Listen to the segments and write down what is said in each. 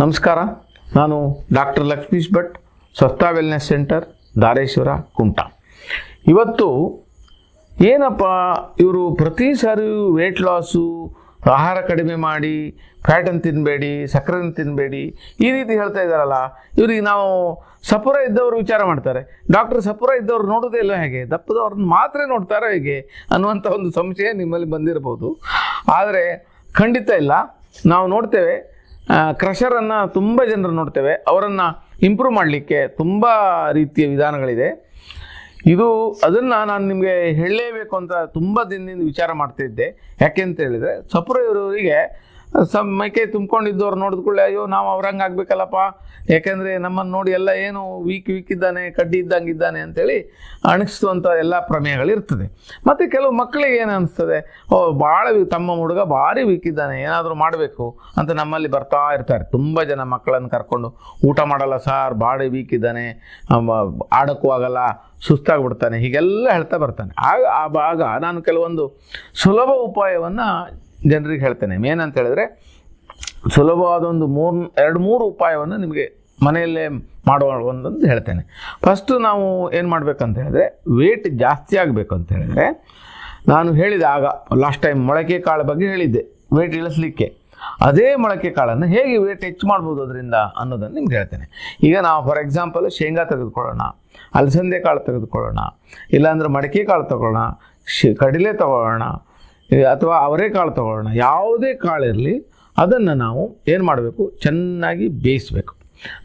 ನಮಸ್ಕಾರ. ನಾನು ಡಾಕ್ಟರ್ ಲಕ್ಷ್ಮೀಶ್ ಭಟ್, ಸ್ವಸ್ಥ ವೆಲ್ನೆಸ್ ಸೆಂಟರ್ ಧಾರೇಶ್ವರ ಕುಂಟ ಇವತ್ತು ಏನಪ್ಪ, ಇವರು ಪ್ರತಿ ಸಾರಿ ವೆಯ್ಟ್ ಲಾಸು ಆಹಾರ ಕಡಿಮೆ ಮಾಡಿ ಫ್ಯಾಟನ್ನು ತಿನ್ನಬೇಡಿ ಸಕ್ಕರೆನ ತಿನ್ನಬೇಡಿ ಈ ರೀತಿ ಹೇಳ್ತಾ ಇದ್ದಾರಲ್ಲ, ಇವ್ರಿಗೆ ನಾವು ಸಪುರ ಇದ್ದವರು ವಿಚಾರ ಮಾಡ್ತಾರೆ. ಡಾಕ್ಟರ್ ಸಪುರ ಇದ್ದವ್ರು ನೋಡೋದೇ ಇಲ್ಲ ಹೇಗೆ? ದಪ್ಪದವ್ರನ್ನ ಮಾತ್ರ ನೋಡ್ತಾರೆ ಹೇಗೆ? ಅನ್ನುವಂಥ ಒಂದು ಸಂಶಯ ನಿಮ್ಮಲ್ಲಿ ಬಂದಿರಬಹುದು. ಆದರೆ ಖಂಡಿತ ಇಲ್ಲ. ನಾವು ನೋಡ್ತೇವೆ ಕ್ರಷರನ್ನು ತುಂಬ ಜನರು ನೋಡ್ತೇವೆ. ಅವರನ್ನು ಇಂಪ್ರೂವ್ ಮಾಡಲಿಕ್ಕೆ ತುಂಬ ರೀತಿಯ ವಿಧಾನಗಳಿದೆ. ಇದು ಅದನ್ನು ನಾನು ನಿಮಗೆ ಹೇಳಲೇಬೇಕು ಅಂತ ತುಂಬ ದಿನದಿಂದ ವಿಚಾರ ಮಾಡ್ತಿದ್ದೆ. ಯಾಕೆ ಅಂತ ಹೇಳಿದರೆ ಸಪುರ ಇವರವರಿಗೆ ಸಮ್ ಮೈಕೈ ತುಂಬ್ಕೊಂಡಿದ್ದವ್ರು ನೋಡಿದ ಕೂಡಲೇ, ಅಯ್ಯೋ, ನಾವು ಅವ್ರಂಗೆ ಆಗ್ಬೇಕಲ್ಲಪ್ಪ. ಯಾಕೆಂದರೆ ನಮ್ಮನ್ನು ನೋಡಿ ಎಲ್ಲ ಏನು ವೀಕ್ ವೀಕ್ ಇದ್ದಾನೆ, ಕಡ್ಡಿ ಇದ್ದಂಗೆ ಇದ್ದಾನೆ ಅಂತೇಳಿ ಅಣಿಸುವಂಥ ಎಲ್ಲ ಪ್ರಮೇಯಗಳು ಇರ್ತದೆ ಮತ್ತು ಕೆಲವು ಮಕ್ಕಳಿಗೆ ಏನು ಅನಿಸ್ತದೆ, ಓ ಭಾಳ ತಮ್ಮ ಹುಡುಗ ಭಾರಿ ವೀಕ್ ಇದ್ದಾನೆ, ಏನಾದರೂ ಮಾಡಬೇಕು ಅಂತ ನಮ್ಮಲ್ಲಿ ಬರ್ತಾ ಇರ್ತಾರೆ. ತುಂಬ ಜನ ಮಕ್ಕಳನ್ನು ಕರ್ಕೊಂಡು, ಊಟ ಮಾಡಲ್ಲ ಸಾರ್ ಭಾಳ ವೀಕ್ ಇದ್ದಾನೆ ಆಡೋಕ್ಕೂ ಆಗಲ್ಲ, ಸುಸ್ತಾಗ್ಬಿಡ್ತಾನೆ, ಹೀಗೆಲ್ಲ ಹೇಳ್ತಾ ಬರ್ತಾನೆ. ಆಗ ಆ ಭಾಗ ನಾನು ಕೆಲವೊಂದು ಸುಲಭ ಉಪಾಯವನ್ನು ಜನರಿಗೆ ಹೇಳ್ತೇನೆ. ಏನಂತ ಹೇಳಿದ್ರೆ ಸುಲಭವಾದ ಒಂದು ಮೂರು, ಎರಡು, ಮೂರು ಉಪಾಯವನ್ನು ನಿಮಗೆ ಮನೆಯಲ್ಲೇ ಒಂದೊಂದು ಹೇಳ್ತೇನೆ. ಫಸ್ಟು ನಾವು ಏನು ಮಾಡಬೇಕಂತ ಹೇಳಿದ್ರೆ ವೇಟ್ ಜಾಸ್ತಿ ಆಗಬೇಕು ಅಂತ ಹೇಳಿದ್ರೆ ನಾನು ಹೇಳಿದೆ ಆಗ ಲಾಸ್ಟ್ ಟೈಮ್ ಮೊಳಕೆ ಕಾಳು ಬಗ್ಗೆ ಹೇಳಿದ್ದೆ ವೇಟ್ ಇಳಿಸ್ಲಿಕ್ಕೆ. ಅದೇ ಮೊಳಕೆ ಕಾಳನ್ನು ಹೇಗೆ ವೇಟ್ ಹೆಚ್ಚು ಮಾಡ್ಬೋದು ಅದರಿಂದ ಅನ್ನೋದನ್ನು ನಿಮ್ಗೆ ಹೇಳ್ತೇನೆ. ಈಗ ನಾವು ಫಾರ್ ಎಕ್ಸಾಂಪಲ್ ಶೇಂಗಾ ತೆಗೆದುಕೊಳ್ಳೋಣ, ಅಲಸಂದೆ ಕಾಳು ತೆಗೆದುಕೊಳ್ಳೋಣ, ಇಲ್ಲಾಂದ್ರೆ ಮಡಿಕೆ ಕಾಳು ತಗೊಳ್ಳೋಣ, ಶಿ ಕಡಲೆ ತಗೊಳ್ಳೋಣ ಅಥವಾ ಅವರೇ ಕಾಳು ತಗೊಳ್ಳೋಣ. ಯಾವುದೇ ಕಾಳಿರಲಿ ಅದನ್ನು ನಾವು ಏನು ಮಾಡಬೇಕು? ಚೆನ್ನಾಗಿ ಬೇಯಿಸಬೇಕು.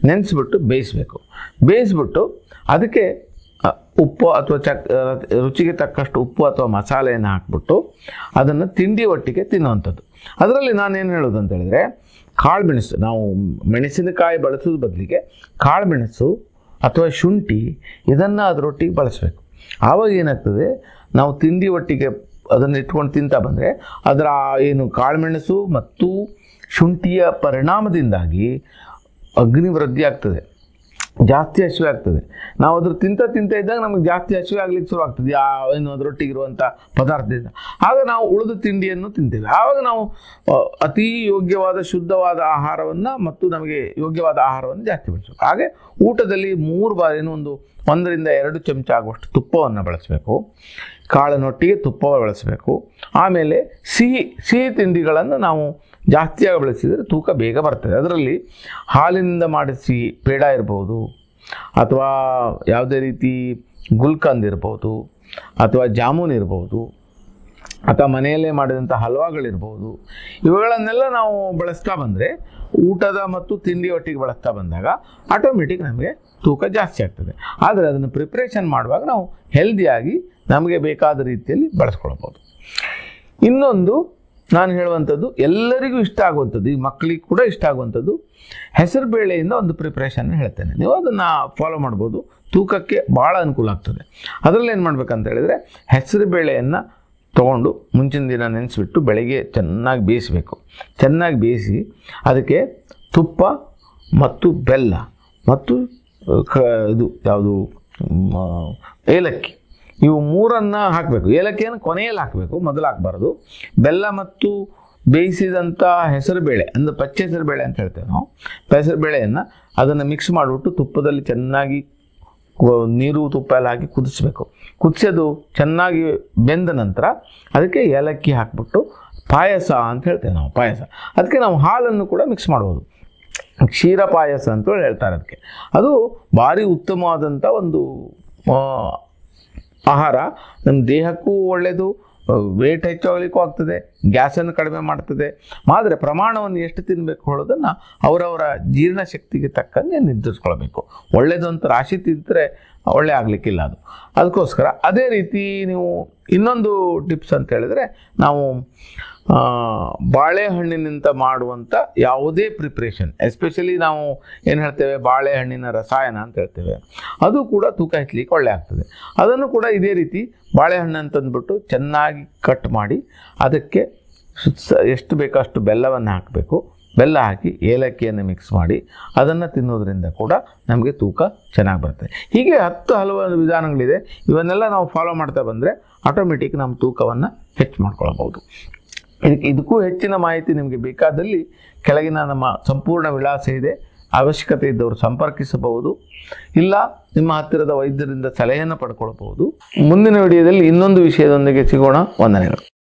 ನೆನೆಸ್ಬಿಟ್ಟು ಬೇಯಿಸಬೇಕು. ಬೇಯಿಸ್ಬಿಟ್ಟು ಅದಕ್ಕೆ ಉಪ್ಪು ಅಥವಾ ಚಕ್ ರುಚಿಗೆ ತಕ್ಕಷ್ಟು ಉಪ್ಪು ಅಥವಾ ಮಸಾಲೆಯನ್ನು ಹಾಕ್ಬಿಟ್ಟು ಅದನ್ನು ತಿಂಡಿ ಒಟ್ಟಿಗೆ ತಿನ್ನುವಂಥದ್ದು. ಅದರಲ್ಲಿ ನಾನೇನು ಹೇಳೋದು ಅಂತ ಹೇಳಿದ್ರೆ, ಕಾಳು ಮೆಣಸು, ನಾವು ಮೆಣಸಿನಕಾಯಿ ಬಳಸೋದು ಬದಲಿಗೆ ಕಾಳು ಮೆಣಸು ಅಥವಾ ಶುಂಠಿ ಇದನ್ನು ಅದರೊಟ್ಟಿಗೆ ಬಳಸಬೇಕು. ಆವಾಗ ಏನಾಗ್ತದೆ, ನಾವು ತಿಂಡಿ ಒಟ್ಟಿಗೆ ಅದನ್ನು ಇಟ್ಕೊಂಡು ತಿಂತಾ ಬಂದರೆ ಅದರ ಏನು ಕಾಳುಮೆಣಸು ಮತ್ತು ಶುಂಠಿಯ ಪರಿಣಾಮದಿಂದಾಗಿ ಅಗ್ನಿ ವೃದ್ಧಿ ಆಗ್ತದೆ. ಜಾಸ್ತಿ ಹಸಿವೆ ಆಗ್ತದೆ. ನಾವು ಅದ್ರ ತಿಂತ ತಿಂತ ಇದ್ದಾಗ ನಮಗೆ ಜಾಸ್ತಿ ಹಸಿವೆ ಆಗ್ಲಿಕ್ಕೆ ಶುರು ಆಗ್ತದೆ ಆ ಏನು ರೊಟ್ಟಿ ಇರುವಂಥ ಪದಾರ್ಥದಿಂದ. ಆಗ ನಾವು ಉಳಿದ ತಿಂಡಿಯನ್ನು ತಿಂತೇವೆ. ಆವಾಗ ನಾವು ಅತಿ ಯೋಗ್ಯವಾದ ಶುದ್ಧವಾದ ಆಹಾರವನ್ನು ಮತ್ತು ನಮಗೆ ಯೋಗ್ಯವಾದ ಆಹಾರವನ್ನು ಜಾಸ್ತಿ ಬಳಸಬೇಕು. ಹಾಗೆ ಊಟದಲ್ಲಿ ಮೂರು ಬಾರಿನೂ ಒಂದು ಒಂದರಿಂದ ಎರಡು ಚಮಚ ಆಗುವಷ್ಟು ತುಪ್ಪವನ್ನು ಬಳಸಬೇಕು. ಕಾಳನೊಟ್ಟಿಗೆ ತುಪ್ಪ ಬಳಸಬೇಕು. ಆಮೇಲೆ ಸಿಹಿ ಸಿಹಿ ತಿಂಡಿಗಳನ್ನು ನಾವು ಜಾಸ್ತಿಯಾಗಿ ಬಳಸಿದರೆ ತೂಕ ಬೇಗ ಬರ್ತದೆ. ಅದರಲ್ಲಿ ಹಾಲಿನಿಂದ ಮಾಡಿದ ಸಿಹಿ ಪೇಡ ಇರ್ಬೋದು, ಅಥವಾ ಯಾವುದೇ ರೀತಿ ಗುಲ್ಕಂದ್ ಇರ್ಬೋದು, ಅಥವಾ ಜಾಮೂನ್ ಇರ್ಬೋದು ಅಥವಾ ಮನೆಯಲ್ಲೇ ಮಾಡಿದಂಥ ಹಲ್ವಾಗಳಿರ್ಬೋದು, ಇವುಗಳನ್ನೆಲ್ಲ ನಾವು ಬಳಸ್ತಾ ಬಂದರೆ ಊಟದ ಮತ್ತು ತಿಂಡಿ ಒಟ್ಟಿಗೆ ಬಳಸ್ತಾ ಬಂದಾಗ ಆಟೋಮೆಟಿಕ್ ನಮಗೆ ತೂಕ ಜಾಸ್ತಿ ಆಗ್ತದೆ. ಆದರೆ ಅದನ್ನು ಪ್ರಿಪ್ರೇಷನ್ ಮಾಡುವಾಗ ನಾವು ಹೆಲ್ದಿಯಾಗಿ ನಮಗೆ ಬೇಕಾದ ರೀತಿಯಲ್ಲಿ ಬಳಸ್ಕೊಳ್ಬೋದು. ಇನ್ನೊಂದು ನಾನು ಹೇಳುವಂಥದ್ದು, ಎಲ್ಲರಿಗೂ ಇಷ್ಟ ಆಗುವಂಥದ್ದು, ಈ ಮಕ್ಕಳಿಗೆ ಕೂಡ ಇಷ್ಟ ಆಗುವಂಥದ್ದು, ಹೆಸರು ಬೇಳೆಯಿಂದ ಒಂದು ಪ್ರಿಪ್ರೇಷನ್ ಹೇಳ್ತೇನೆ. ನೀವು ಅದನ್ನು ಫಾಲೋ ಮಾಡ್ಬೋದು. ತೂಕಕ್ಕೆ ಭಾಳ ಅನುಕೂಲ ಆಗ್ತದೆ. ಅದರಲ್ಲಿ ಏನು ಮಾಡ್ಬೇಕಂತ ಹೇಳಿದರೆ, ಹೆಸರು ಬೇಳೆಯನ್ನು ತೊಗೊಂಡು ಮುಂಚಿನ ದಿನ ನೆನೆಸಿಬಿಟ್ಟು ಬೆಳಗ್ಗೆ ಚೆನ್ನಾಗಿ ಬೇಯಿಸಬೇಕು. ಚೆನ್ನಾಗಿ ಬೇಯಿಸಿ ಅದಕ್ಕೆ ತುಪ್ಪ ಮತ್ತು ಬೆಲ್ಲ ಮತ್ತು ಕ, ಇದು ಯಾವುದು ಏಲಕ್ಕಿ. ಇವು ಮೂರನ್ನು ಹಾಕಬೇಕು. ಏಲಕ್ಕಿಯನ್ನು ಕೊನೆಯಲ್ಲಿ ಹಾಕಬೇಕು, ಮೊದಲು ಹಾಕಬಾರ್ದು. ಬೆಲ್ಲ ಮತ್ತು ಬೇಯಿಸಿದಂಥ ಹೆಸರುಬೇಳೆ, ಅಂದರೆ ಪಚ್ಚೆ ಹೆಸರುಬೇಳೆ ಅಂತ ಹೇಳ್ತೇವೆ ನಾವು. ಹೆಸರುಬೇಳೆಯನ್ನು ಅದನ್ನು ಮಿಕ್ಸ್ ಮಾಡಿಬಿಟ್ಟು ತುಪ್ಪದಲ್ಲಿ ಚೆನ್ನಾಗಿ ನೀರು ತುಪ್ಪ ಎಲ್ಲ ಹಾಕಿ ಕುದಿಸ್ಬೇಕು. ಕುದಿಸೋದು ಚೆನ್ನಾಗಿ ಬೆಂದ ನಂತರ ಅದಕ್ಕೆ ಏಲಕ್ಕಿ ಹಾಕ್ಬಿಟ್ಟು ಪಾಯಸ ಅಂತ ಹೇಳ್ತೇವೆ ನಾವು, ಪಾಯಸ. ಅದಕ್ಕೆ ನಾವು ಹಾಲನ್ನು ಕೂಡ ಮಿಕ್ಸ್ ಮಾಡ್ಬೋದು. ಕ್ಷೀರ ಪಾಯಸ ಅಂತೇಳಿ ಹೇಳ್ತಾರೆ ಅದಕ್ಕೆ. ಅದು ಭಾರಿ ಉತ್ತಮವಾದಂಥ ಒಂದು ಆಹಾರ. ನಮ್ಮ ದೇಹಕ್ಕೂ ಒಳ್ಳೆಯದು ವೇಟ್ ಹೆಚ್ಚಾಗಲಿಕ್ಕೂ ಆಗ್ತದೆ ಗ್ಯಾಸನ್ನು ಕಡಿಮೆ ಮಾಡ್ತದೆ. ಆದರೆ ಪ್ರಮಾಣವನ್ನು ಎಷ್ಟು ತಿನ್ನಬೇಕು ಹೇಳೋದನ್ನು ಅವರವರ ಜೀರ್ಣಶಕ್ತಿಗೆ ತಕ್ಕಂಗೆ ನಿರ್ಧರಿಸ್ಕೊಳ್ಬೇಕು. ಒಳ್ಳೆಯದು ಅಂತ ರಾಶಿ ತಿಂದರೆ ಒಳ್ಳೆ ಆಗಲಿಕ್ಕಿಲ್ಲ ಅದು. ಅದಕ್ಕೋಸ್ಕರ ಅದೇ ರೀತಿ ನೀವು ಇನ್ನೊಂದು ಟಿಪ್ಸ್ ಅಂತ ಹೇಳಿದ್ರೆ ನಾವು ಬಾಳೆಹಣ್ಣಿನಿಂದ ಮಾಡುವಂಥ ಯಾವುದೇ ಪ್ರಿಪ್ರೇಷನ್ ಎಸ್ಪೆಷಲಿ ನಾವು ಏನು ಹೇಳ್ತೇವೆ, ಬಾಳೆಹಣ್ಣಿನ ರಸಾಯನ ಅಂತ ಹೇಳ್ತೇವೆ, ಅದು ಕೂಡ ತೂಕ ಹೆಚ್ಚಲಿಕ್ಕೆ ಒಳ್ಳೆ ಆಗ್ತದೆ. ಅದನ್ನು ಕೂಡ ಇದೇ ರೀತಿ ಬಾಳೆಹಣ್ಣು ಅಂತಂದ್ಬಿಟ್ಟು ಚೆನ್ನಾಗಿ ಕಟ್ ಮಾಡಿ, ಅದಕ್ಕೆ ಎಷ್ಟು ಬೇಕಷ್ಟು ಬೆಲ್ಲವನ್ನು ಹಾಕಬೇಕು. ಬೆಲ್ಲ ಹಾಕಿ ಏಲಕ್ಕಿಯನ್ನು ಮಿಕ್ಸ್ ಮಾಡಿ, ಅದನ್ನು ತಿನ್ನೋದ್ರಿಂದ ಕೂಡ ನಮಗೆ ತೂಕ ಚೆನ್ನಾಗಿ ಬರುತ್ತೆ. ಹೀಗೆ ಹತ್ತು ಹಲವಾರು ವಿಧಾನಗಳಿದೆ. ಇವನ್ನೆಲ್ಲ ನಾವು ಫಾಲೋ ಮಾಡ್ತಾ ಬಂದರೆ ಆಟೋಮೆಟಿಕ್ ನಮ್ಮ ತೂಕವನ್ನು ಹೆಚ್ಚು ಮಾಡ್ಕೊಳ್ಬೋದು ಇದಕ್ಕೂ ಹೆಚ್ಚಿನ ಮಾಹಿತಿ ನಿಮಗೆ ಬೇಕಾದಲ್ಲಿ ಕೆಳಗಿನ ನಮ್ಮ ಸಂಪೂರ್ಣ ವಿಳಾಸ ಇದೆ. ಅವಶ್ಯಕತೆ ಇದ್ದವರು ಸಂಪರ್ಕಿಸಬಹುದು. ಇಲ್ಲ, ನಿಮ್ಮ ಹತ್ತಿರದ ವೈದ್ಯರಿಂದ ಸಲಹೆಯನ್ನು ಪಡ್ಕೊಳ್ಬಹುದು. ಮುಂದಿನ ವಿಡಿಯೋದಲ್ಲಿ ಇನ್ನೊಂದು ವಿಷಯದೊಂದಿಗೆ ಸಿಗೋಣ. ವಂದನೆಗಳು.